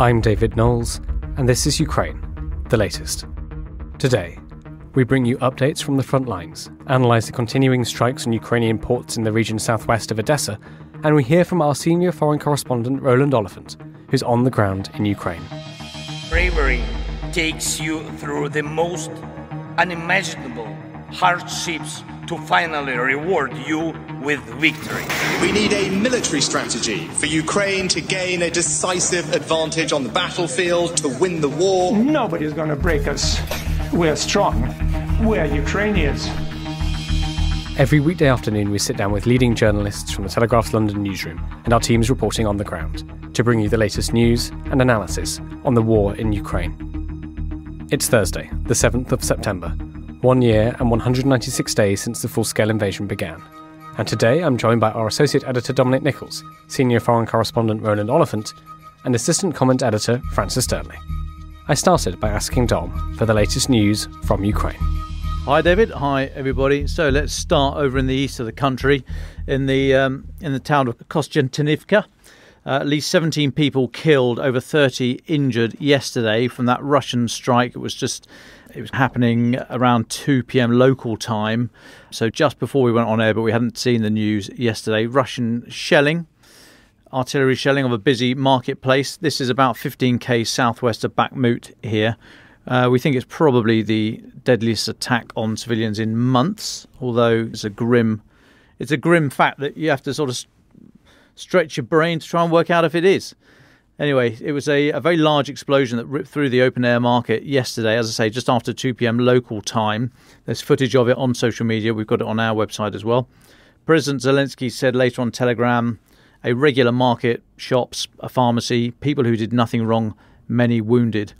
I'm David Knowles, and this is Ukraine, the latest. Today, we bring you updates from the front lines, analyse the continuing strikes on Ukrainian ports in the region southwest of Odessa, and we hear from our senior foreign correspondent Roland Oliphant, who's on the ground in Ukraine. Bravery takes you through the most unimaginable hardships to finally reward you with victory. We need a military strategy for Ukraine to gain a decisive advantage on the battlefield, to win the war. Nobody's going to break us. We're strong. We're Ukrainians. Every weekday afternoon, we sit down with leading journalists from the Telegraph's London newsroom and our teams reporting on the ground to bring you the latest news and analysis on the war in Ukraine. It's Thursday, the 7th of September, one year and 196 days since the full scale invasion began. And today I'm joined by our Associate Editor Dominic Nicholls, Senior Foreign Correspondent Roland Oliphant, and Assistant Comment Editor Francis Dearnley. I started by asking Dom for the latest news from Ukraine. Hi, David. Hi, everybody. So let's start over in the east of the country, in the um, in the town of Kostiantynivka. Uh, at least 17 people killed, over 30 injured yesterday from that Russian strike. It was just it was happening around 2 p.m. local time, so just before we went on air, but we hadn't seen the news yesterday. Russian shelling, artillery shelling of a busy marketplace. This is about 15k southwest of Bakhmut here. Uh, we think it's probably the deadliest attack on civilians in months, although it's a grim, it's a grim fact that you have to sort of stretch your brain to try and work out if it is. Anyway, it was a, a very large explosion that ripped through the open air market yesterday, as I say, just after 2 pm local time. There's footage of it on social media. We've got it on our website as well. President Zelensky said later on Telegram a regular market, shops, a pharmacy, people who did nothing wrong, many wounded.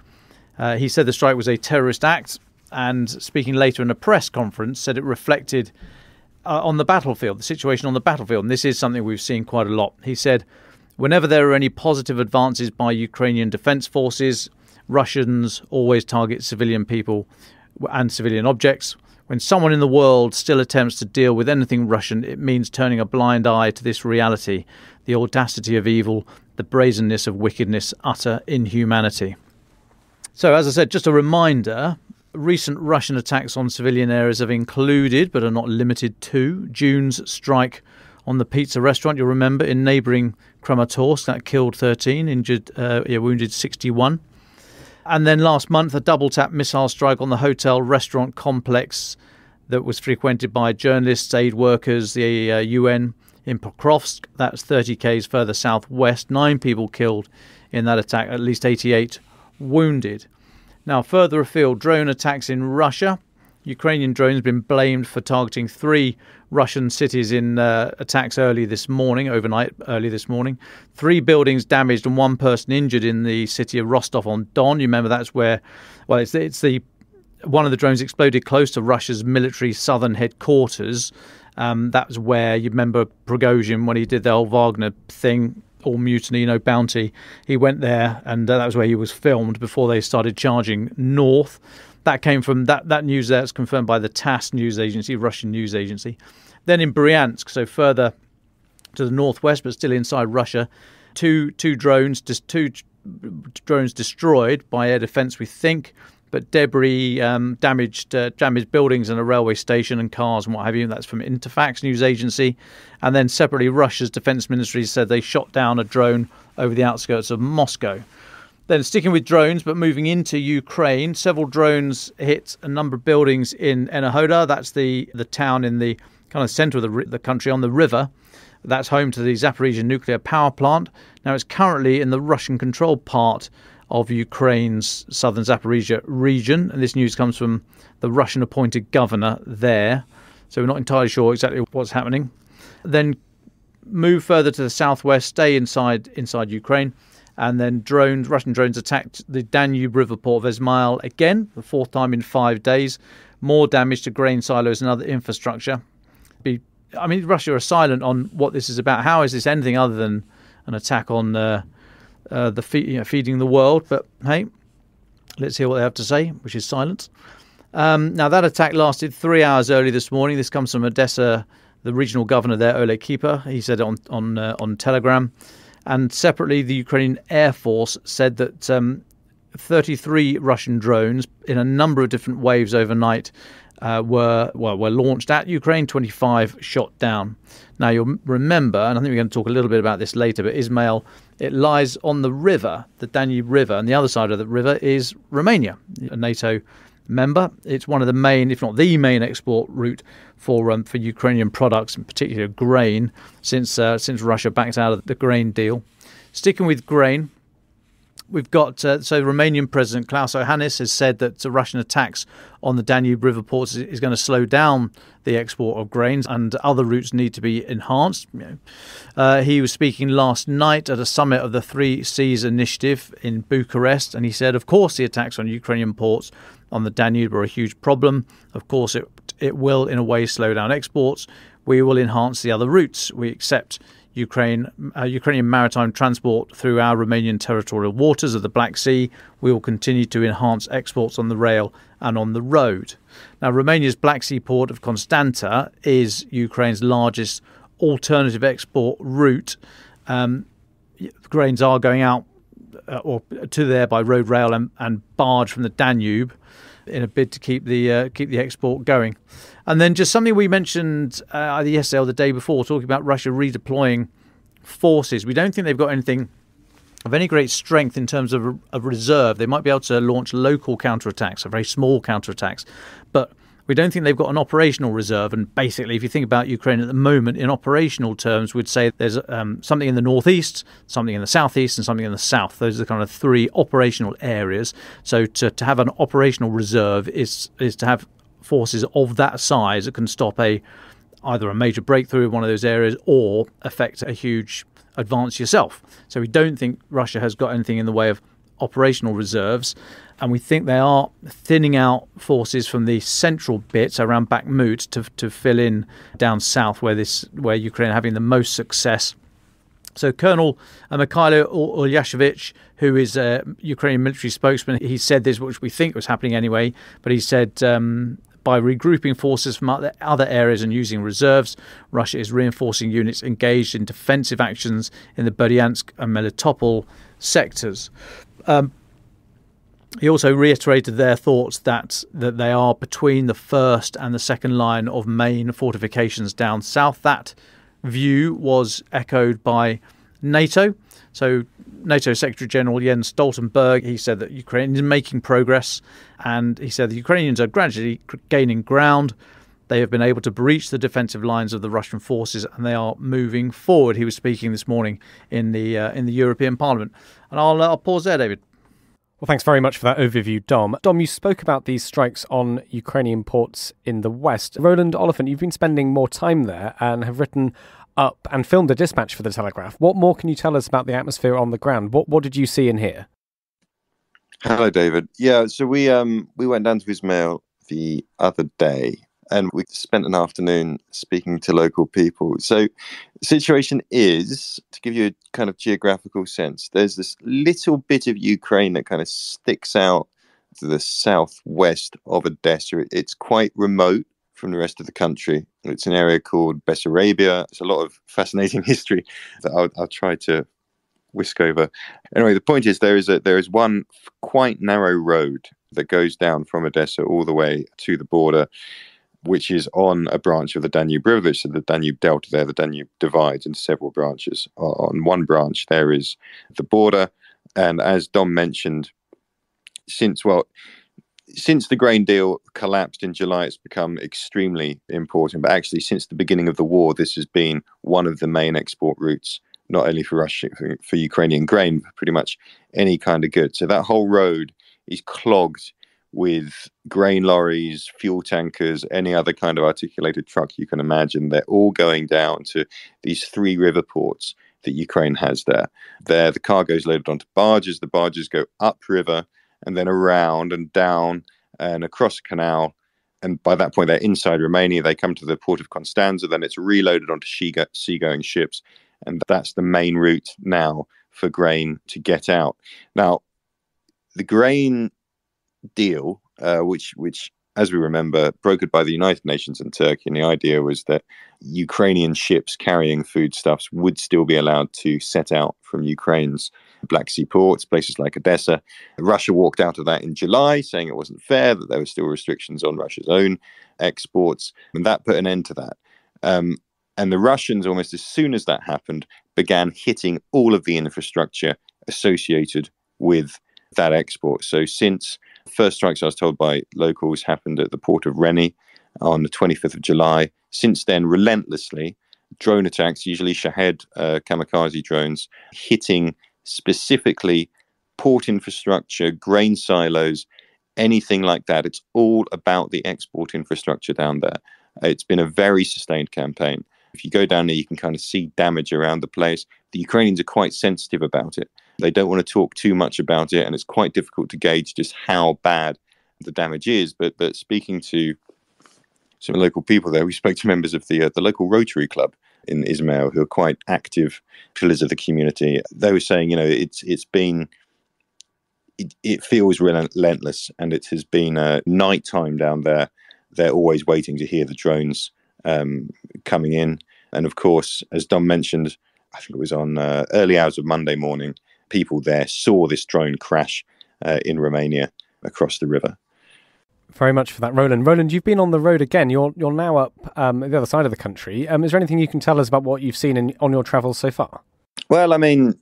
Uh, he said the strike was a terrorist act, and speaking later in a press conference, said it reflected uh, on the battlefield, the situation on the battlefield. And this is something we've seen quite a lot. He said, whenever there are any positive advances by Ukrainian defense forces, Russians always target civilian people and civilian objects. When someone in the world still attempts to deal with anything Russian, it means turning a blind eye to this reality the audacity of evil, the brazenness of wickedness, utter inhumanity. So, as I said, just a reminder recent Russian attacks on civilian areas have included, but are not limited to, June's strike on the pizza restaurant, you'll remember, in neighbouring Kramatorsk, that killed 13, injured, uh, yeah, wounded 61. And then last month, a double tap missile strike on the hotel restaurant complex that was frequented by journalists, aid workers, the uh, UN in Pokrovsk. That's 30 k's further southwest. Nine people killed in that attack, at least 88 wounded. Now, further afield, drone attacks in Russia. Ukrainian drones been blamed for targeting three Russian cities in uh, attacks early this morning, overnight, early this morning. Three buildings damaged and one person injured in the city of Rostov on Don. You remember that's where, well, it's, it's the one of the drones exploded close to Russia's military southern headquarters. Um, that was where you remember Prigozhin when he did the whole Wagner thing all mutiny, no bounty. He went there, and uh, that was where he was filmed before they started charging north. That came from that that news. That's confirmed by the TASS news agency, Russian news agency. Then in Bryansk, so further to the northwest, but still inside Russia, two two drones, just two drones destroyed by air defence. We think but debris um, damaged uh, damaged buildings and a railway station and cars and what have you. That's from Interfax news agency. And then separately, Russia's defense ministry said they shot down a drone over the outskirts of Moscow. Then, sticking with drones, but moving into Ukraine, several drones hit a number of buildings in Enerhodar. That's the, the town in the kind of center of the, the country on the river. That's home to the Zaporizhia nuclear power plant. Now, it's currently in the Russian controlled part of Ukraine's southern Zaporizhia region. And this news comes from the Russian appointed governor there. So we're not entirely sure exactly what's happening. Then move further to the southwest, stay inside inside Ukraine, and then drones, Russian drones attacked the Danube River port of Ismail again, the fourth time in five days. More damage to grain silos and other infrastructure. Be, I mean, Russia are silent on what this is about. How is this anything other than an attack on uh, uh, the fe- you know, feeding the world. But hey, let's hear what they have to say, which is silence. Um, now that attack lasted three hours early this morning. This comes from Odessa, the regional governor there, Oleg Kiper. He said on on uh, on Telegram, And separately, the Ukrainian Air Force said that um, 33 Russian drones in a number of different waves overnight uh, were well were launched at Ukraine. 25 shot down. Now you'll remember, and I think we're going to talk a little bit about this later. But Ismail, it lies on the river, the Danube River, and the other side of the river is Romania, a NATO member. It's one of the main, if not the main, export route for um, for Ukrainian products, in particular grain, since uh, since Russia backed out of the grain deal. Sticking with grain, we've got uh, so Romanian President Klaus Iohannis has said that the Russian attacks on the Danube River ports is, is, going to slow down the export of grains and other routes need to be enhanced. You know, uh, he was speaking last night at a summit of the Three Seas Initiative in Bucharest, and he said, of course, the attacks on Ukrainian ports on the Danube are a huge problem. Of course, it it will in a way slow down exports. We will enhance the other routes. We accept Ukraine, uh, Ukrainian maritime transport through our Romanian territorial waters of the Black Sea. We will continue to enhance exports on the rail and on the road. Now, Romania's Black Sea port of Constanta is Ukraine's largest alternative export route. Um, grains are going out uh, or to there by road, rail, and, and, barge from the Danube in a bid to keep the uh, keep the export going. And then just something we mentioned uh, either yesterday or the day before, talking about Russia redeploying forces. We don't think they've got anything of any great strength in terms of a reserve. They might be able to launch local counterattacks, or very small counterattacks, but we don't think they've got an operational reserve. And basically, if you think about Ukraine at the moment, in operational terms, we'd say there's um, something in the northeast, something in the southeast, and something in the south. Those are the kind of three operational areas. So to, to have an operational reserve is is to have forces of that size that can stop a either a major breakthrough in one of those areas or affect a huge advance yourself. So we don't think Russia has got anything in the way of operational reserves, and we think they are thinning out forces from the central bits around Bakhmut to to fill in down south where this where Ukraine are having the most success. So Colonel Mikhailo Ulyashevich, who is a Ukrainian military spokesman, he said this, which we think was happening anyway, but he said um, by regrouping forces from other areas and using reserves, Russia is reinforcing units engaged in defensive actions in the Berdyansk and Melitopol sectors. Um, he also reiterated their thoughts that that they are between the first and the second line of main fortifications down south. That view was echoed by NATO. So NATO Secretary General Jens Stoltenberg, he said that Ukraine is making progress, and he said the Ukrainians are gradually gaining ground. They have been able to breach the defensive lines of the Russian forces, and they are moving forward. He was speaking this morning in the uh, in the European Parliament, and I'll, uh, I'll pause there, David. Well, thanks very much for that overview, Dom. Dom, you spoke about these strikes on Ukrainian ports in the west. Roland Oliphant, you've been spending more time there and have written up and filmed a dispatch for the Telegraph. What more can you tell us about the atmosphere on the ground? What what did you see and hear? Hello, David. Yeah, so we um we went down to Ismail the other day and we spent an afternoon speaking to local people. So, the situation is to give you a kind of geographical sense. There's this little bit of Ukraine that kind of sticks out to the southwest of Odessa. It's quite remote from the rest of the country. It's an area called Bessarabia. It's a lot of fascinating history that I'll, I'll try to whisk over. Anyway, the point is there is a there is one quite narrow road that goes down from Odessa all the way to the border, which is on a branch of the Danube River. So the Danube Delta there, the Danube divides into several branches. Uh, on one branch there is the border, and as Dom mentioned, since well since the grain deal collapsed in July, it's become extremely important. But actually, since the beginning of the war, this has been one of the main export routes, not only for Russia, for Ukrainian grain, but pretty much any kind of good. So that whole road is clogged with grain lorries, fuel tankers, any other kind of articulated truck you can imagine. They're all going down to these three river ports that Ukraine has there. There, the cargo is loaded onto barges. The barges go upriver and then around and down and across a canal. And by that point, they're inside Romania. They come to the port of Constanza. Then it's reloaded onto seagoing ships. And that's the main route now for grain to get out. Now, the grain deal, uh, which which as we remember, brokered by the United Nations and Turkey. And the idea was that Ukrainian ships carrying foodstuffs would still be allowed to set out from Ukraine's Black Sea ports, places like Odessa. Russia walked out of that in July, saying it wasn't fair, that there were still restrictions on Russia's own exports. And that put an end to that. Um, and the Russians, almost as soon as that happened, began hitting all of the infrastructure associated with that export. So since first strikes, I was told by locals, happened at the port of Reni on the 25th of July. Since then, relentlessly, drone attacks, usually Shahed uh, kamikaze drones, hitting specifically port infrastructure, grain silos, anything like that. It's all about the export infrastructure down there. It's been a very sustained campaign. If you go down there, you can kind of see damage around the place. The Ukrainians are quite sensitive about it. They don't want to talk too much about it, and it's quite difficult to gauge just how bad the damage is. But but speaking to some local people there, we spoke to members of the uh, the local Rotary Club in Ismail who are quite active pillars of the community. They were saying, you know, it's it's been it, it feels relentless, and it has been uh, night time down there. They're always waiting to hear the drones um, coming in, and of course, as Dom mentioned, I think it was on uh, early hours of Monday morning people there saw this drone crash uh, in Romania across the river. Very much for that, Roland. Roland, you've been on the road again. You're you're now up um, the other side of the country. Um, is there anything you can tell us about what you've seen in, on your travels so far? Well, I mean,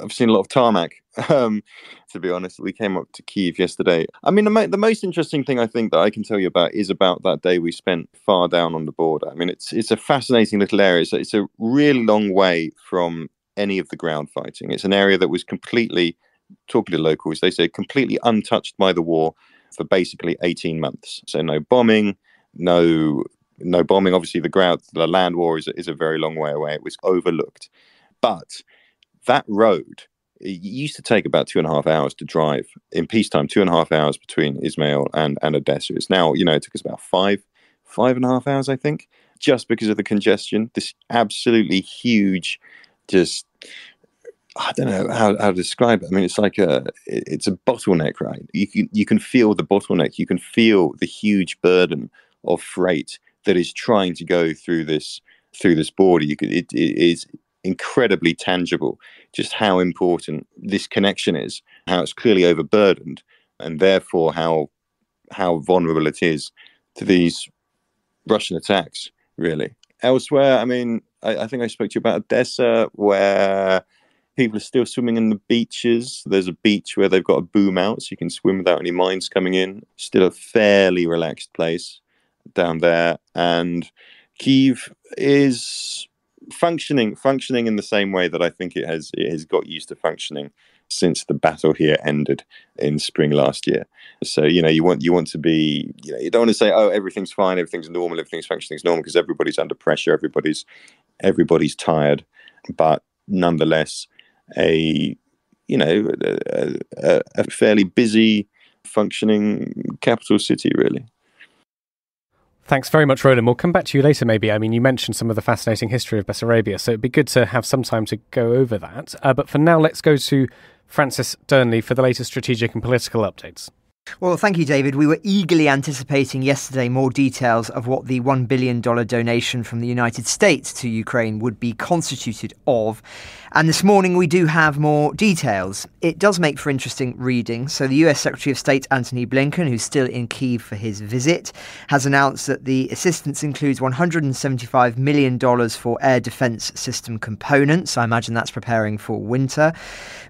I've seen a lot of tarmac. Um, to be honest, we came up to Kiev yesterday. I mean, the, mo- the most interesting thing I think that I can tell you about is about that day we spent far down on the border. I mean, it's it's a fascinating little area. It's, it's a really long way from any of the ground fighting. It's an area that was completely, talking to locals, they say completely untouched by the war for basically 18 months. So no bombing, no no bombing. Obviously, the ground, the land war is, is a very long way away. It was overlooked, but that road it used to take about two and a half hours to drive in peacetime. Two and a half hours between Ismail and and Odessa. It's now you know it took us about five five and a half hours, I think, just because of the congestion. This absolutely huge just I don't know how, how to describe it. I mean, it's like a it's a bottleneck, right? You can you can feel the bottleneck. You can feel the huge burden of freight that is trying to go through this through this border. You could it, it is incredibly tangible just how important this connection is, how it's clearly overburdened, and therefore how how vulnerable it is to these Russian attacks. Really, elsewhere, I mean, I, I think I spoke to you about Odessa, where people are still swimming in the beaches. There's a beach where they've got a boom out, so you can swim without any mines coming in. Still a fairly relaxed place down there, and Kiev is functioning functioning in the same way that I think it has it has got used to functioning since the battle here ended in spring last year. So you know you want you want to be you know you don't want to say oh everything's fine everything's normal everything's functioning as normal because everybody's under pressure everybody's everybody's tired, but nonetheless a you know a, a, a fairly busy functioning capital city really. Thanks very much, Roland. We'll come back to you later, maybe. I mean, you mentioned some of the fascinating history of Bessarabia, so it'd be good to have some time to go over that. Uh, but for now, let's go to Francis Dearnley for the latest strategic and political updates. Well, thank you, David. We were eagerly anticipating yesterday more details of what the $1 billion donation from the United States to Ukraine would be constituted of. And this morning we do have more details. It does make for interesting reading. So, the US Secretary of State Antony Blinken, who's still in Kiev for his visit, has announced that the assistance includes $175 million for air defense system components. I imagine that's preparing for winter.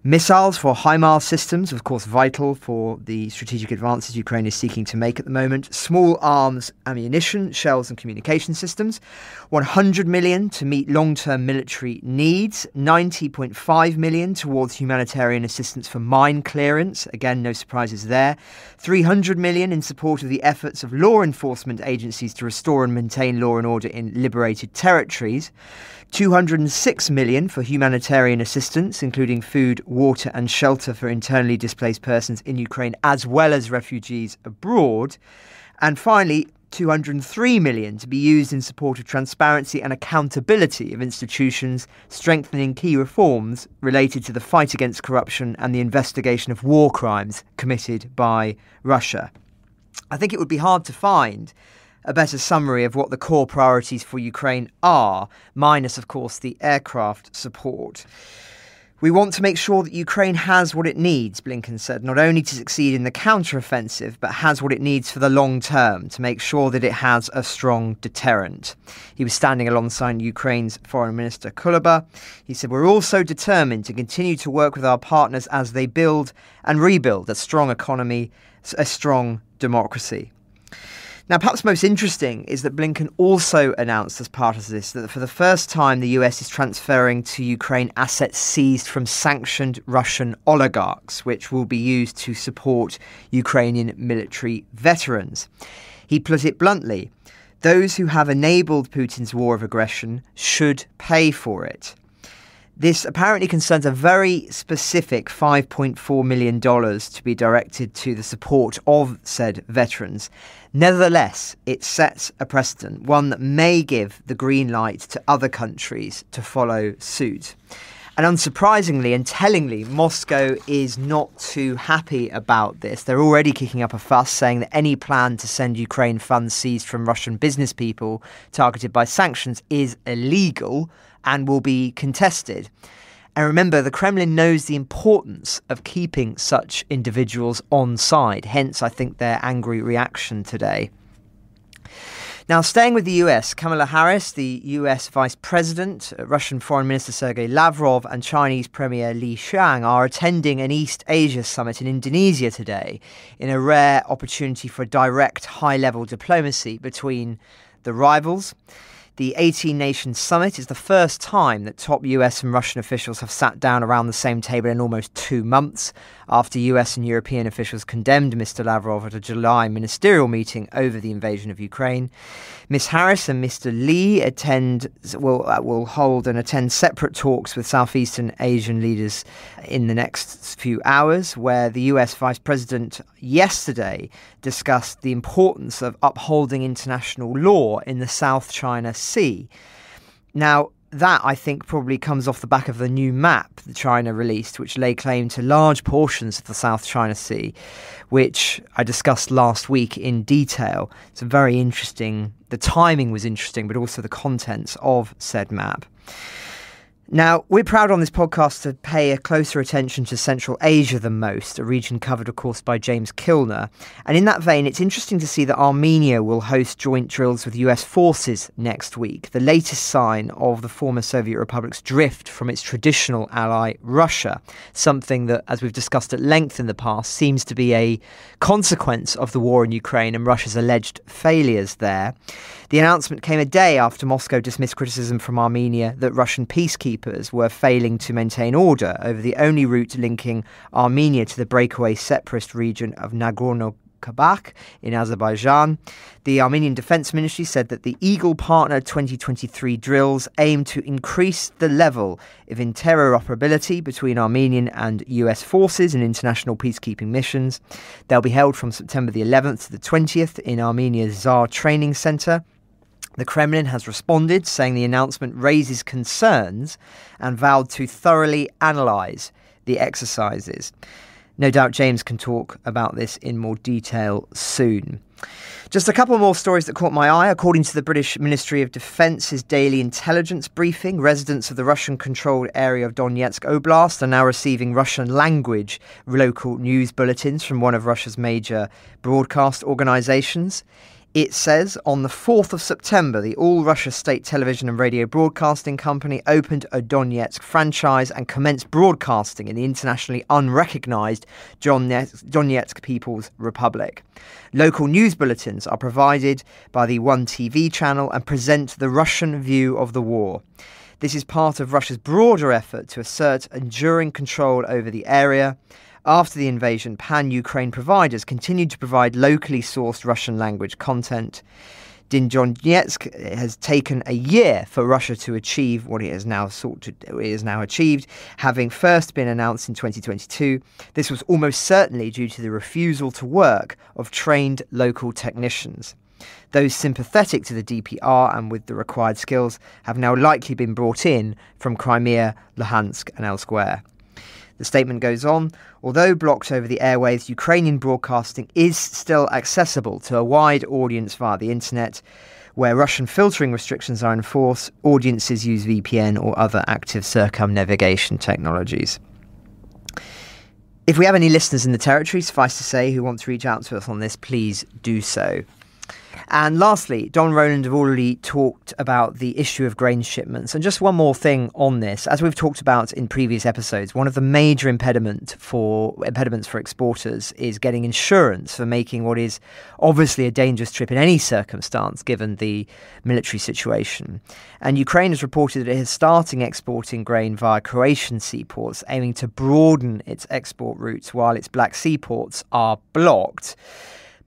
Missiles for HIMARS systems, of course, vital for the strategic advances Ukraine is seeking to make at the moment. Small arms ammunition, shells, and communication systems. 100 million to meet long-term military needs. 90.5 million towards humanitarian assistance for mine clearance. Again, no surprises there. 300 million in support of the efforts of law enforcement agencies to restore and maintain law and order in liberated territories. 206 million for humanitarian assistance, including food, water, and shelter for internally displaced persons in Ukraine as well as refugees abroad. And finally, 203 million to be used in support of transparency and accountability of institutions, strengthening key reforms related to the fight against corruption and the investigation of war crimes committed by Russia. I think it would be hard to find a better summary of what the core priorities for Ukraine are, minus, of course, the aircraft support. We want to make sure that Ukraine has what it needs, Blinken said, not only to succeed in the counteroffensive, but has what it needs for the long term to make sure that it has a strong deterrent. He was standing alongside Ukraine's Foreign Minister Kuleba. He said, We're also determined to continue to work with our partners as they build and rebuild a strong economy, a strong democracy. Now, perhaps most interesting is that Blinken also announced as part of this that for the first time the US is transferring to Ukraine assets seized from sanctioned Russian oligarchs, which will be used to support Ukrainian military veterans. He put it bluntly those who have enabled Putin's war of aggression should pay for it. This apparently concerns a very specific $5.4 million to be directed to the support of said veterans. Nevertheless, it sets a precedent, one that may give the green light to other countries to follow suit. And unsurprisingly and tellingly, Moscow is not too happy about this. They're already kicking up a fuss, saying that any plan to send Ukraine funds seized from Russian business people targeted by sanctions is illegal and will be contested. And remember, the Kremlin knows the importance of keeping such individuals on side, hence, I think, their angry reaction today. Now, staying with the US, Kamala Harris, the US Vice President, uh, Russian Foreign Minister Sergei Lavrov, and Chinese Premier Li Qiang are attending an East Asia summit in Indonesia today in a rare opportunity for direct high level diplomacy between the rivals. The 18 Nations Summit is the first time that top US and Russian officials have sat down around the same table in almost two months after US and European officials condemned Mr. Lavrov at a July ministerial meeting over the invasion of Ukraine. Ms. Harris and Mr. Li attend will uh, will hold and attend separate talks with Southeastern Asian leaders in the next few hours, where the US Vice President yesterday discussed the importance of upholding international law in the South China Sea. Now, that I think probably comes off the back of the new map that China released, which lay claim to large portions of the South China Sea, which I discussed last week in detail. It's very interesting, the timing was interesting, but also the contents of said map. Now, we're proud on this podcast to pay a closer attention to Central Asia than most, a region covered, of course, by James Kilner. And in that vein, it's interesting to see that Armenia will host joint drills with US forces next week, the latest sign of the former Soviet republic's drift from its traditional ally, Russia, something that, as we've discussed at length in the past, seems to be a consequence of the war in Ukraine and Russia's alleged failures there. The announcement came a day after Moscow dismissed criticism from Armenia that Russian peacekeepers were failing to maintain order over the only route linking Armenia to the breakaway separatist region of Nagorno Karabakh in Azerbaijan. The Armenian Defense Ministry said that the Eagle Partner 2023 drills aim to increase the level of interoperability between Armenian and US forces in international peacekeeping missions. They'll be held from September the 11th to the 20th in Armenia's Tsar Training Center. The Kremlin has responded, saying the announcement raises concerns and vowed to thoroughly analyse the exercises. No doubt James can talk about this in more detail soon. Just a couple more stories that caught my eye. According to the British Ministry of Defence's daily intelligence briefing, residents of the Russian controlled area of Donetsk Oblast are now receiving Russian language local news bulletins from one of Russia's major broadcast organizations. It says on the 4th of September, the All Russia State Television and Radio Broadcasting Company opened a Donetsk franchise and commenced broadcasting in the internationally unrecognized Donetsk People's Republic. Local news bulletins are provided by the One TV channel and present the Russian view of the war. This is part of Russia's broader effort to assert enduring control over the area. After the invasion, pan Ukraine providers continued to provide locally sourced Russian language content. Donetsk has taken a year for Russia to achieve what it has now sought to it has now achieved, having first been announced in 2022. This was almost certainly due to the refusal to work of trained local technicians. Those sympathetic to the DPR and with the required skills have now likely been brought in from Crimea, Luhansk, and elsewhere. The statement goes on although blocked over the airwaves, Ukrainian broadcasting is still accessible to a wide audience via the internet. Where Russian filtering restrictions are enforced, audiences use VPN or other active circumnavigation technologies. If we have any listeners in the territory, suffice to say, who want to reach out to us on this, please do so. And lastly, Dom Roland have already talked about the issue of grain shipments. And just one more thing on this, as we've talked about in previous episodes, one of the major impediment for impediments for exporters is getting insurance for making what is obviously a dangerous trip in any circumstance, given the military situation. And Ukraine has reported that it is starting exporting grain via Croatian seaports, aiming to broaden its export routes while its Black Sea ports are blocked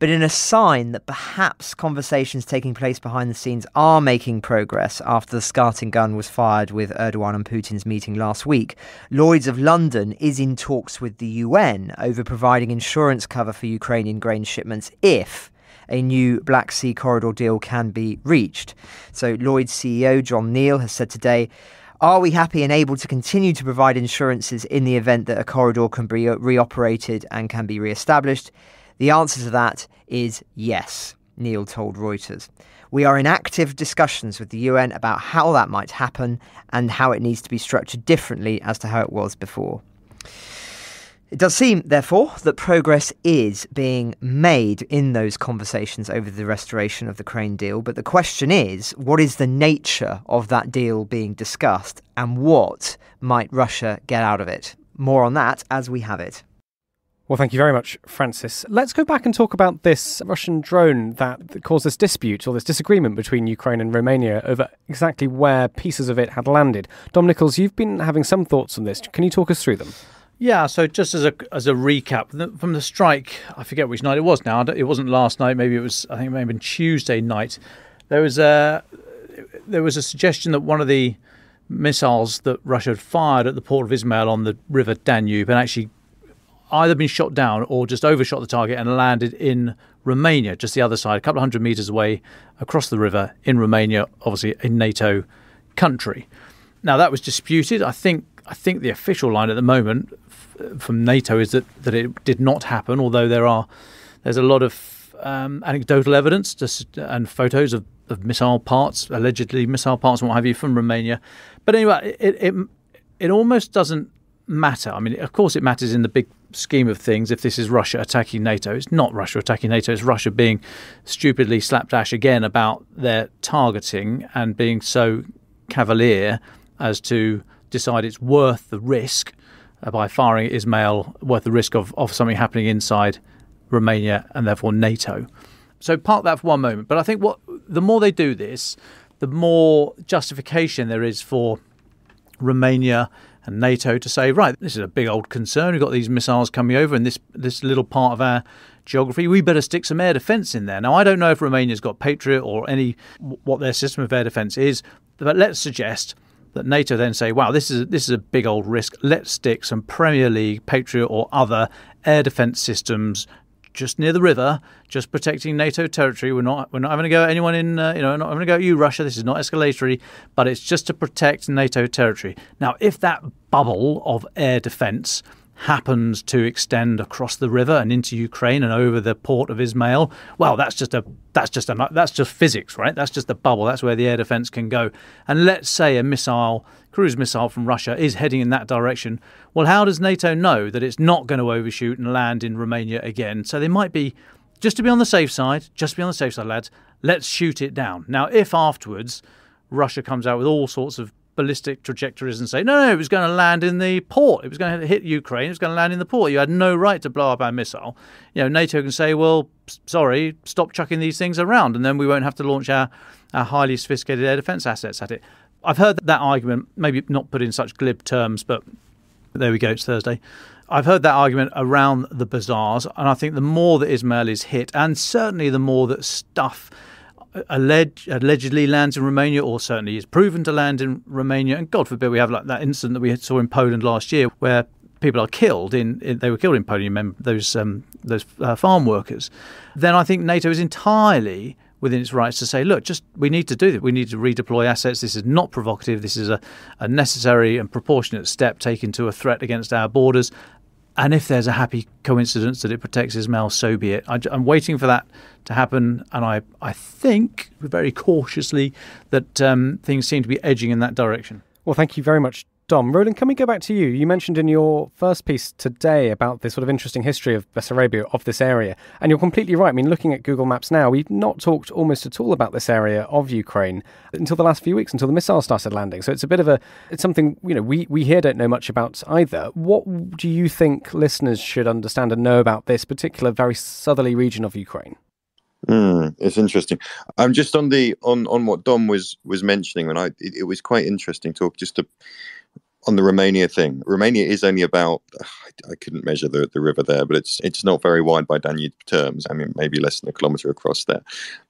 but in a sign that perhaps conversations taking place behind the scenes are making progress after the starting gun was fired with Erdogan and Putin's meeting last week. Lloyd's of London is in talks with the UN over providing insurance cover for Ukrainian grain shipments if a new Black Sea corridor deal can be reached. So, Lloyd's CEO John Neal has said today. Are we happy and able to continue to provide insurances in the event that a corridor can be re- reoperated and can be re established? The answer to that is yes, Neal told Reuters. We are in active discussions with the UN about how that might happen and how it needs to be structured differently as to how it was before. It does seem, therefore, that progress is being made in those conversations over the restoration of the Crane deal. But the question is what is the nature of that deal being discussed and what might Russia get out of it? More on that as we have it. Well, thank you very much, Francis. Let's go back and talk about this Russian drone that caused this dispute or this disagreement between Ukraine and Romania over exactly where pieces of it had landed. Dom Nicholls, you've been having some thoughts on this. Can you talk us through them? Yeah, so just as a as a recap from the strike, I forget which night it was now. It wasn't last night. Maybe it was. I think it may have been Tuesday night. There was a there was a suggestion that one of the missiles that Russia had fired at the port of Ismail on the River Danube and actually either been shot down or just overshot the target and landed in Romania, just the other side, a couple of hundred meters away across the river in Romania, obviously a NATO country. Now that was disputed. I think I think the official line at the moment f- from NATO is that, that it did not happen, although there are there's a lot of um, anecdotal evidence to, and photos of, of missile parts, allegedly missile parts and what have you from Romania. But anyway, it, it it almost doesn't matter. I mean, of course, it matters in the big scheme of things if this is Russia attacking NATO. It's not Russia attacking NATO, it's Russia being stupidly slapdash again about their targeting and being so cavalier as to decide it's worth the risk uh, by firing Ismail, worth the risk of, of something happening inside Romania and therefore NATO. So park that for one moment. But I think what the more they do this, the more justification there is for Romania and NATO to say, right, this is a big old concern. We've got these missiles coming over in this this little part of our geography. We better stick some air defence in there. Now, I don't know if Romania's got Patriot or any what their system of air defence is, but let's suggest that NATO then say, wow, this is this is a big old risk. Let's stick some Premier League, Patriot, or other air defence systems just near the river, just protecting NATO territory. We're not we're not having to go at anyone in uh, you know not having to go at you Russia. This is not escalatory, but it's just to protect NATO territory. Now, if that bubble of air defence happens to extend across the river and into Ukraine and over the port of Ismail, well, that's just a that's just a that's just physics, right? That's just the bubble. That's where the air defense can go. And let's say a missile, cruise missile from Russia is heading in that direction. Well, how does NATO know that it's not going to overshoot and land in Romania again? So they might be just to be on the safe side, just be on the safe side, lads. Let's shoot it down. Now, if afterwards Russia comes out with all sorts of ballistic trajectories and say, no, no, it was going to land in the port. It was going to hit Ukraine. It was going to land in the port. You had no right to blow up our missile. You know, NATO can say, well, sorry, stop chucking these things around, and then we won't have to launch our, our highly sophisticated air defence assets at it. I've heard that argument, maybe not put in such glib terms, but there we go, it's Thursday. I've heard that argument around the bazaars, and I think the more that Ismail is hit, and certainly the more that stuff alleged, allegedly lands in Romania, or certainly is proven to land in Romania. And God forbid we have like that incident that we saw in Poland last year, where people are killed in, in they were killed in Poland. Those um, those uh, farm workers? Then I think NATO is entirely within its rights to say, look, just we need to do that. We need to redeploy assets. This is not provocative. This is a, a necessary and proportionate step taken to a threat against our borders. And if there's a happy coincidence that it protects Ismail, so be it. I, am waiting for that to happen, and I, I think very cautiously that um, things seem to be edging in that direction. Well, thank you very much, Dom. Roland, can we go back to you? You mentioned in your first piece today about this sort of interesting history of Bessarabia, of this area. And you're completely right. I mean, looking at Google Maps now, we've not talked almost at all about this area of Ukraine until the last few weeks, until the missiles started landing. So it's a bit of a, it's something, you know, we, we here don't know much about either. What do you think listeners should understand and know about this particular very southerly region of Ukraine? Mm, it's interesting. I'm just on the on on what Dom was was mentioning, and I it, it was quite interesting talk just to on the Romania thing, Romania is only about I couldn't measure the, the river there, but it's it's not very wide by Danube terms. I mean, maybe less than a kilometer across there.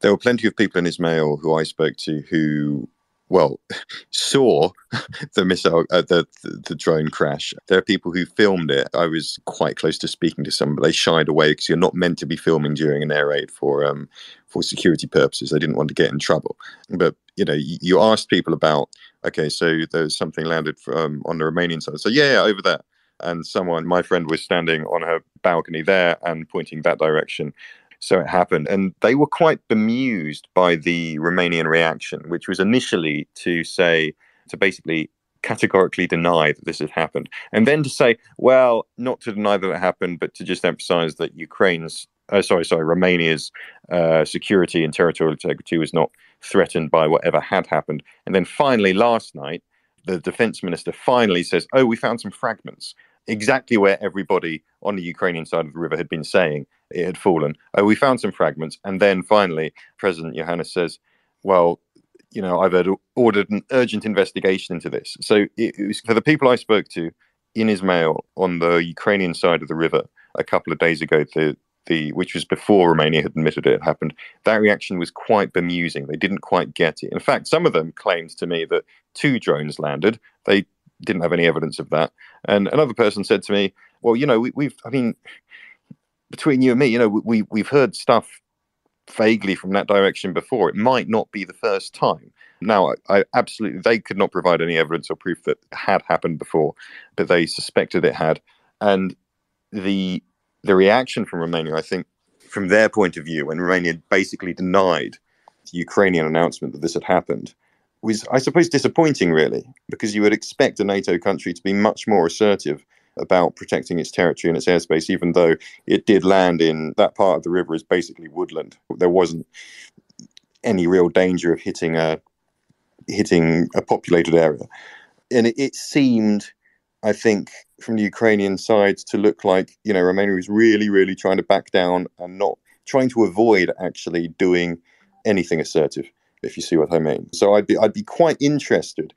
There were plenty of people in Ismail who I spoke to who, well, saw the missile, uh, the, the, the drone crash. There are people who filmed it. I was quite close to speaking to some, but they shied away because you're not meant to be filming during an air raid for um for security purposes. They didn't want to get in trouble. But you know, you, you asked people about okay, so there's something landed from on the Romanian side. So yeah, yeah, over there. And someone, my friend, was standing on her balcony there and pointing that direction. So it happened. And they were quite bemused by the Romanian reaction, which was initially to say, to basically categorically deny that this had happened. And then to say, well, not to deny that it happened, but to just emphasize that Ukraine's, uh, sorry, sorry, Romania's uh, security and territorial integrity was not threatened by whatever had happened. And then finally, last night, the defense minister finally says, Oh, we found some fragments, exactly where everybody on the Ukrainian side of the river had been saying it had fallen. Oh, we found some fragments. And then finally, President Iohannis says, Well, you know, I've ordered an urgent investigation into this. So it, it was for the people I spoke to in Ismail on the Ukrainian side of the river a couple of days ago, the the which was before Romania had admitted it had happened, that reaction was quite bemusing. They didn't quite get it. In fact, some of them claimed to me that two drones landed. They didn't have any evidence of that. And another person said to me, "Well, you know, we, have I mean, between you and me, you know, we we've heard stuff vaguely from that direction before. It might not be the first time." Now, I, I absolutely they could not provide any evidence or proof that had happened before, but they suspected it had. And the the reaction from Romania, I think, from their point of view, when Romania basically denied the Ukrainian announcement that this had happened, was, I suppose, disappointing, really, because you would expect a NATO country to be much more assertive about protecting its territory and its airspace, even though it did land in that part of the river is basically woodland. There wasn't any real danger of hitting a hitting a populated area, and it, it seemed, I think, from the Ukrainian side to look like you know Romania is really, really trying to back down and not trying to avoid actually doing anything assertive. If you see what I mean. So I'd be I'd be quite interested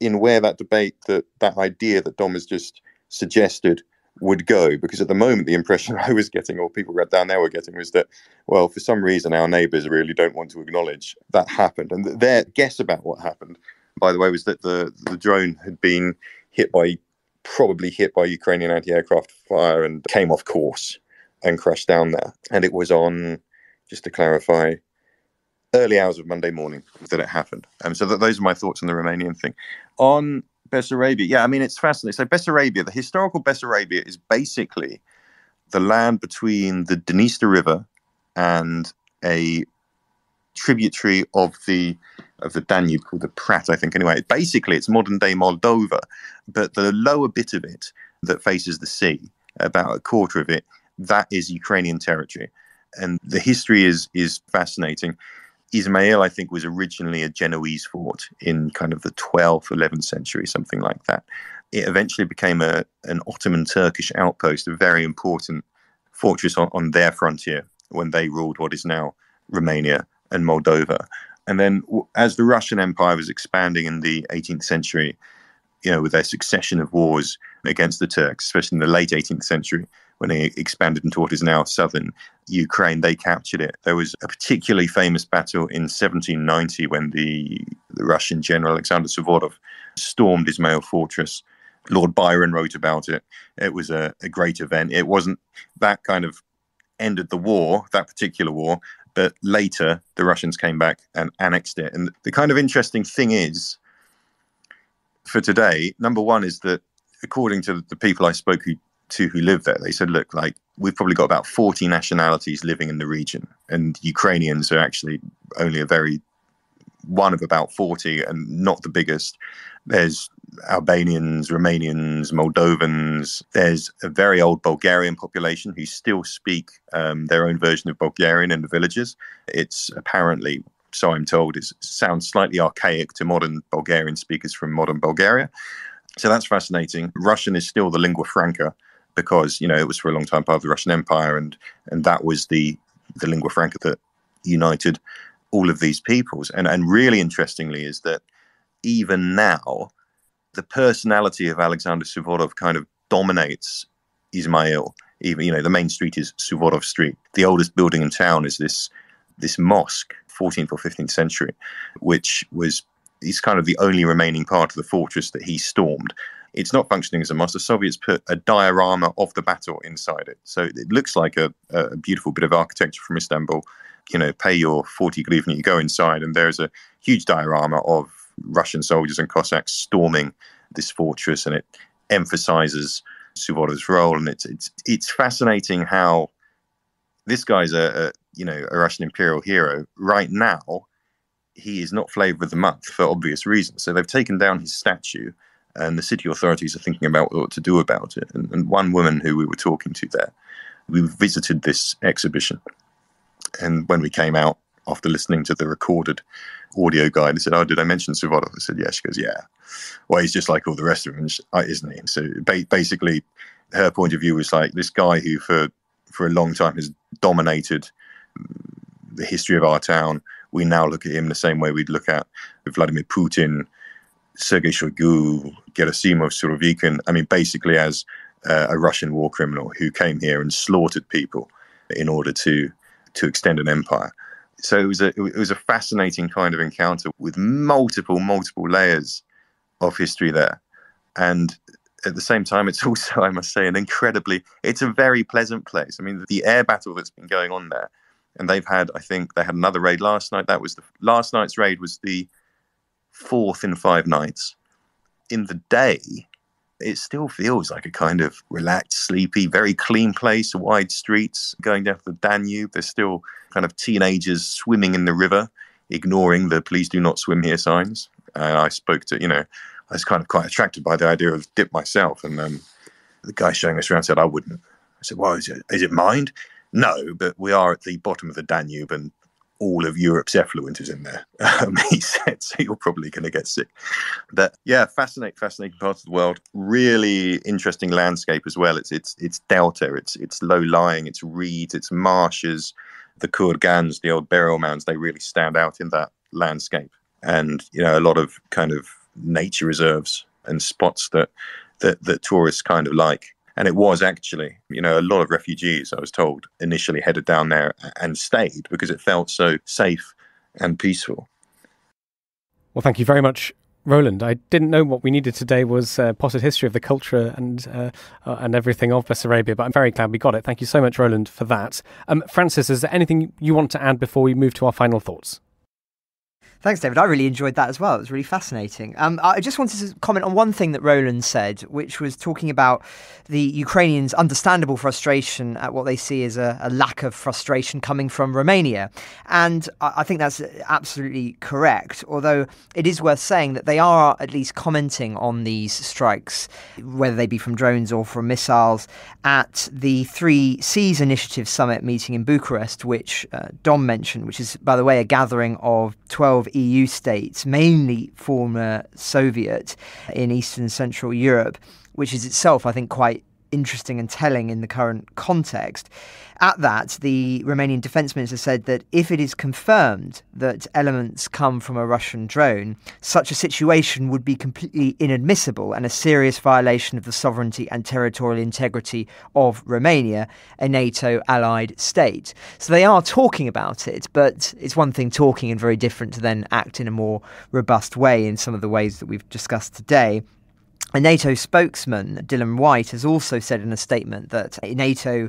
in where that debate that that idea that Dom has just suggested would go because at the moment the impression I was getting or people down there were getting was that well for some reason our neighbors really don't want to acknowledge that happened and their guess about what happened by the way was that the the drone had been hit by probably hit by Ukrainian anti aircraft fire and came off course and crashed down there. And it was on, just to clarify, early hours of Monday morning that it happened. Um, so that, those are my thoughts on the Romanian thing. On Bessarabia, yeah, I mean, it's fascinating. So, Bessarabia, the historical Bessarabia is basically the land between the Dniester River and a tributary of the of the Danube called the Prut, I think. Anyway, basically, it's modern day Moldova, but the lower bit of it that faces the sea, about a quarter of it, that is Ukrainian territory, and the history is is fascinating. Ismail, I think, was originally a Genoese fort in kind of the 12th, 11th century, something like that. It eventually became a an Ottoman Turkish outpost, a very important fortress on, on their frontier when they ruled what is now Romania and Moldova. And then as the Russian Empire was expanding in the 18th century, you know, with their succession of wars against the Turks, especially in the late 18th century, when they expanded into what is now southern Ukraine, they captured it. There was a particularly famous battle in 1790 when the, the Russian general Alexander Suvorov stormed Ismail fortress. Lord Byron wrote about it. It was a, a great event. It wasn't that kind of ended the war, that particular war, But later, the Russians came back and annexed it. And the kind of interesting thing is, for today, number one is that according to the people I spoke to who live there, they said, look, like we've probably got about 40 nationalities living in the region, and Ukrainians are actually only a very one of about 40 and not the biggest. There's Albanians, Romanians, Moldovans. There's a very old Bulgarian population who still speak um, their own version of Bulgarian in the villages. It's apparently, so I'm told, it sounds slightly archaic to modern Bulgarian speakers from modern Bulgaria. So that's fascinating. Russian is still the lingua franca because you know it was for a long time part of the Russian Empire, and and that was the the lingua franca that united all of these peoples. And and really interestingly is that even now, the personality of Alexander Suvorov kind of dominates Ismail. Even you know the main street is Suvorov Street. The oldest building in town is this this mosque, 14th or 15th century, which was is kind of the only remaining part of the fortress that he stormed. It's not functioning as a mosque. The Soviets put a diorama of the battle inside it, so it looks like a, a beautiful bit of architecture from Istanbul. You know, pay your 40 hryvnia, you go inside, and there's a huge diorama of Russian soldiers and Cossacks storming this fortress, and it emphasizes Suvorov's role. And it's it's it's fascinating how this guy's a, a you know a Russian imperial hero right now. He is not flavor of the month for obvious reasons. So they've taken down his statue, and the city authorities are thinking about what to do about it. And, and one woman who we were talking to there, we visited this exhibition, and when we came out after listening to the recorded audio guide. He said, "Oh, did I mention Suvorov?" I said, "Yeah." She goes, "Yeah." Well, he's just like all the rest of them, uh, isn't he? So ba- basically, her point of view was like this guy who, for for a long time, has dominated the history of our town. We now look at him the same way we'd look at Vladimir Putin, Sergei Shoigu, Gerasimov, Surovikin. I mean, basically as uh, a Russian war criminal who came here and slaughtered people in order to to extend an empire. So it was a it was a fascinating kind of encounter with multiple multiple layers of history there. And at the same time it's also i must say an incredibly it's a very pleasant place. I mean the air battle that's been going on there and they've had i think they had another raid last night. That was the last night's raid was the fourth in five nights. In the day it still feels like a kind of relaxed, sleepy, very clean place, wide streets going down the Danube. There's still kind of teenagers swimming in the river, ignoring the please do not swim here signs. And I spoke to, you know, I was kind of quite attracted by the idea of dip myself. And um, the guy showing us around said, I wouldn't. I said, well, is it, is it mined? No, but we are at the bottom of the Danube and all of Europe's effluent is in there. Um, he said, so you're probably going to get sick. But yeah, fascinating, fascinating part of the world. Really interesting landscape as well. It's it's it's delta. It's it's low lying. It's reeds. It's marshes. The kurgans, the old burial mounds, they really stand out in that landscape. And you know, a lot of kind of nature reserves and spots that that that tourists kind of like. And it was actually, you know, a lot of refugees, I was told, initially headed down there and stayed because it felt so safe and peaceful. Well, thank you very much, Roland. I didn't know what we needed today was a potted history of the culture and uh, uh, and everything of Bessarabia, but I'm very glad we got it. Thank you so much, Roland, for that. Um, Francis, is there anything you want to add before we move to our final thoughts? Thanks, David. I really enjoyed that as well. It was really fascinating. Um, I just wanted to comment on one thing that Roland said, which was talking about the Ukrainians' understandable frustration at what they see as a, a lack of frustration coming from Romania. And I, I think that's absolutely correct, although it is worth saying that they are at least commenting on these strikes, whether they be from drones or from missiles, at the Three Seas Initiative Summit meeting in Bucharest, which uh, Dom mentioned, which is, by the way, a gathering of 12 EU states, mainly former Soviet in Eastern Central Europe, which is itself, I think, quite interesting and telling in the current context. At that, the Romanian defense minister said that if it is confirmed that elements come from a Russian drone, such a situation would be completely inadmissible and a serious violation of the sovereignty and territorial integrity of Romania, a NATO allied state. So they are talking about it, but it's one thing talking and very different to then act in a more robust way in some of the ways that we've discussed today. A NATO spokesman, Dylan White, has also said in a statement that NATO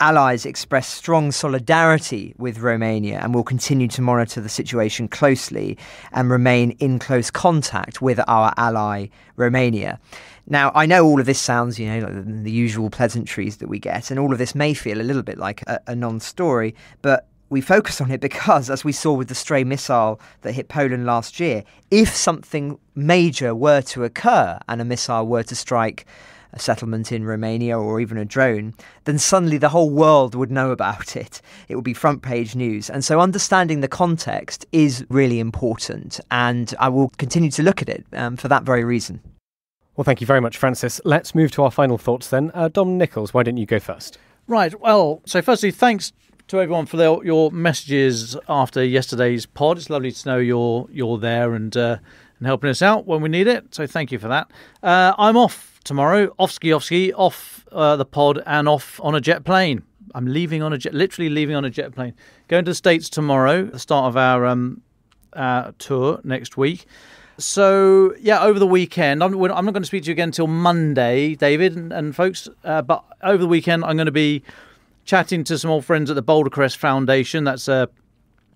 allies express strong solidarity with Romania and will continue to monitor the situation closely and remain in close contact with our ally, Romania. Now, I know all of this sounds, you know, like the usual pleasantries that we get, and all of this may feel a little bit like a, a non story, but we focus on it because, as we saw with the stray missile that hit Poland last year, if something major were to occur and a missile were to strike a settlement in Romania or even a drone, then suddenly the whole world would know about it. It would be front page news. And so understanding the context is really important. And I will continue to look at it um, for that very reason. Well, thank you very much, Francis. Let's move to our final thoughts then. Uh, Dom Nicholls, why don't you go first? Right. Well, so firstly, thanks to everyone for your messages after yesterday's pod. It's lovely to know you're you're there and uh, and helping us out when we need it. So thank you for that. Uh, I'm off tomorrow, off ski, off ski, off uh, the pod, and off on a jet plane. I'm leaving on a jet, literally leaving on a jet plane. Going to the states tomorrow, the start of our um, tour next week. So yeah, over the weekend, I'm, I'm, not going to speak to you again until Monday, David and, and folks. Uh, but over the weekend, I'm going to be chatting to some old friends at the Boulder Crest Foundation. That's a,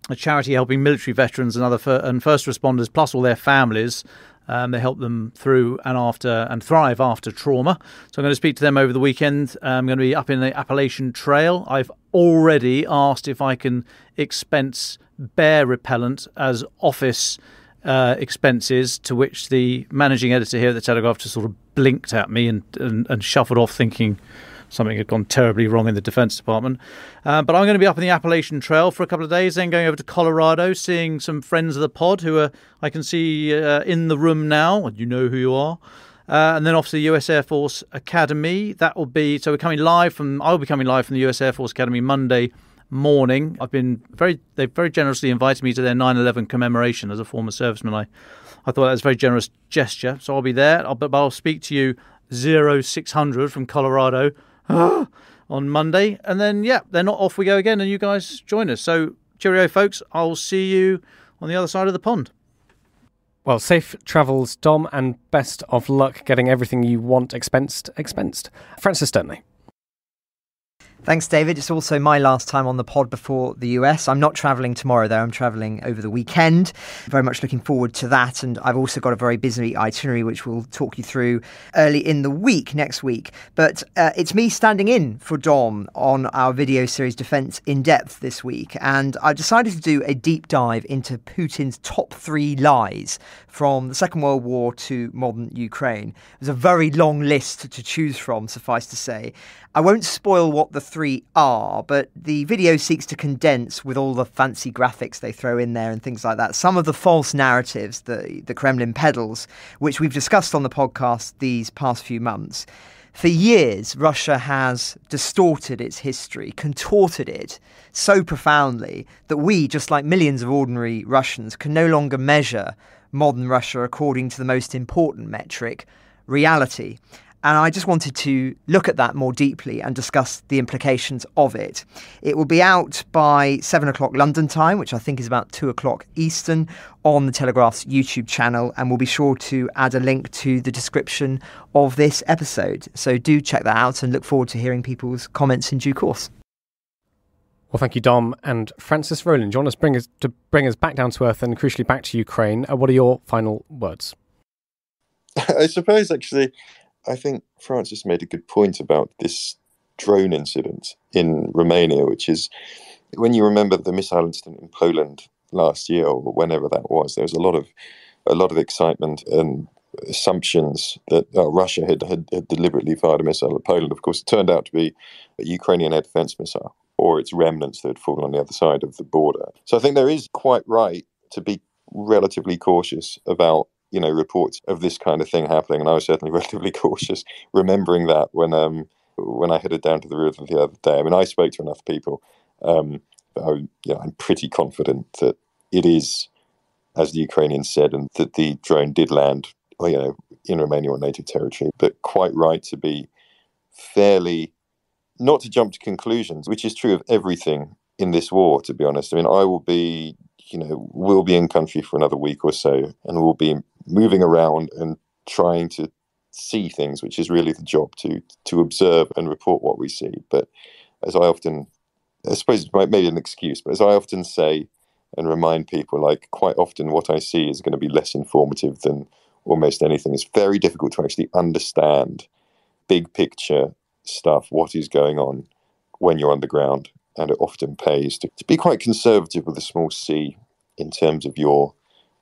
a charity helping military veterans and other fir- and first responders, plus all their families. Um, they help them through and after and thrive after trauma. So I'm going to speak to them over the weekend. I'm going to be up in the Appalachian Trail. I've already asked if I can expense bear repellent as office uh, expenses, to which the managing editor here at the Telegraph just sort of blinked at me and, and, and shuffled off, thinking something had gone terribly wrong in the Defence Department. Uh, but I'm going to be up in the Appalachian Trail for a couple of days, then going over to Colorado, seeing some friends of the pod who are I can see uh, in the room now. You know who you are. Uh, and then off to the US Air Force Academy. That will be so we're coming live from. I'll be coming live from the US Air Force Academy Monday morning. I've been very. They've very generously invited me to their 9/11 commemoration as a former serviceman. I, I thought that was a very generous gesture. So I'll be there. I'll, but I'll speak to you 0600 from Colorado on Monday. And then, yeah, they're not off we go again, and you guys join us. So, cheerio, folks. I'll see you on the other side of the pond. Well, safe travels, Dom, and best of luck getting everything you want expensed. Expensed. Francis Dearnley. Thanks, David. It's also my last time on the pod before the US. I'm not travelling tomorrow, though. I'm travelling over the weekend. Very much looking forward to that. And I've also got a very busy itinerary, which we'll talk you through early in the week, next week. But uh, it's me standing in for Dom on our video series Defence in Depth this week. And I've decided to do a deep dive into Putin's top three lies from the Second World War to modern Ukraine. It was a very long list to choose from, suffice to say. I won't spoil what the three are, but the video seeks to condense with all the fancy graphics they throw in there and things like that some of the false narratives that the Kremlin peddles, which we've discussed on the podcast these past few months. For years, Russia has distorted its history, contorted it so profoundly that we, just like millions of ordinary Russians, can no longer measure modern Russia according to the most important metric, reality. And I just wanted to look at that more deeply and discuss the implications of it. It will be out by seven o'clock London time, which I think is about two o'clock Eastern, on the Telegraph's YouTube channel. And we'll be sure to add a link to the description of this episode. So do check that out and look forward to hearing people's comments in due course. Well, thank you, Dom and Francis Roland. Do you want us bring us to bring us back down to earth and crucially back to Ukraine? Uh, what are your final words? I suppose actually I think Francis made a good point about this drone incident in Romania, which is when you remember the missile incident in Poland last year or whenever that was, there was a lot of a lot of excitement and assumptions that uh, Russia had, had, had deliberately fired a missile at Poland. Of course, it turned out to be a Ukrainian air defense missile or its remnants that had fallen on the other side of the border. So I think there is quite right to be relatively cautious about you know reports of this kind of thing happening, and I was certainly relatively cautious, remembering that when um when I headed down to the river the other day. I mean, I spoke to enough people. Um, I, yeah, I'm pretty confident that it is, as the Ukrainians said, and that the drone did land, you know, in Romania or NATO territory. But quite right to be fairly, not to jump to conclusions, which is true of everything in this war. To be honest, I mean, I will be you know, we'll be in country for another week or so, and we'll be moving around and trying to see things, which is really the job to to observe and report what we see. But as I often, I suppose maybe an excuse, but as I often say and remind people, like quite often what I see is going to be less informative than almost anything. It's very difficult to actually understand big picture stuff, what is going on when you're underground, and it often pays to, to be quite conservative with a small c in terms of your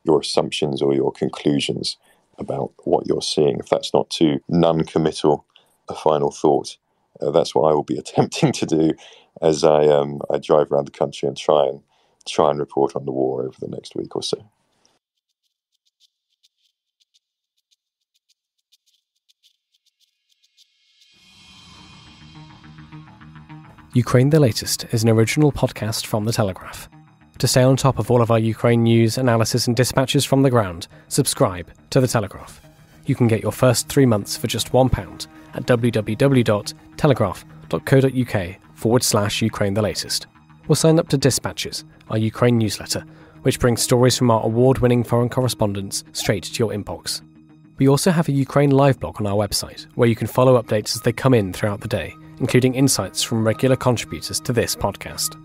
your assumptions or your conclusions about what you're seeing. If that's not too non-committal a final thought, uh, that's what I will be attempting to do as I um, I drive around the country and try and try and report on the war over the next week or so. Ukraine the Latest is an original podcast from The Telegraph. To stay on top of all of our Ukraine news, analysis, and dispatches from the ground, subscribe to The Telegraph. You can get your first three months for just £1 at www.telegraph.co.uk forward slash Ukraine the Latest. Or sign up to Dispatches, our Ukraine newsletter, which brings stories from our award winning foreign correspondents straight to your inbox. We also have a Ukraine live blog on our website, where you can follow updates as they come in throughout the day including insights from regular contributors to this podcast.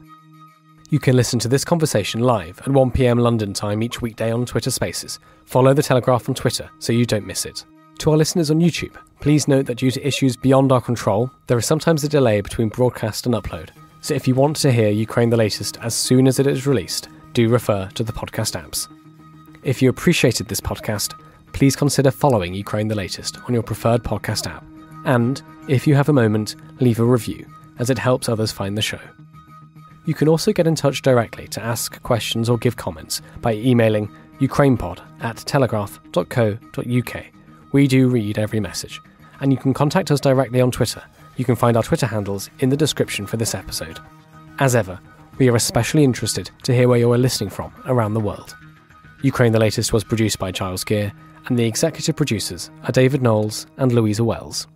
You can listen to this conversation live at 1pm London time each weekday on Twitter Spaces. Follow The Telegraph on Twitter so you don't miss it. To our listeners on YouTube, please note that due to issues beyond our control, there is sometimes a delay between broadcast and upload. So if you want to hear Ukraine the latest as soon as it is released, do refer to the podcast apps. If you appreciated this podcast, please consider following Ukraine the latest on your preferred podcast app. And if you have a moment, leave a review, as it helps others find the show. You can also get in touch directly to ask questions or give comments by emailing ukrainepod at telegraph.co.uk. We do read every message, and you can contact us directly on Twitter. You can find our Twitter handles in the description for this episode. As ever, we are especially interested to hear where you are listening from around the world. Ukraine the Latest was produced by Giles Gear, and the executive producers are David Knowles and Louisa Wells.